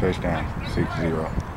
touchdown, 6-0.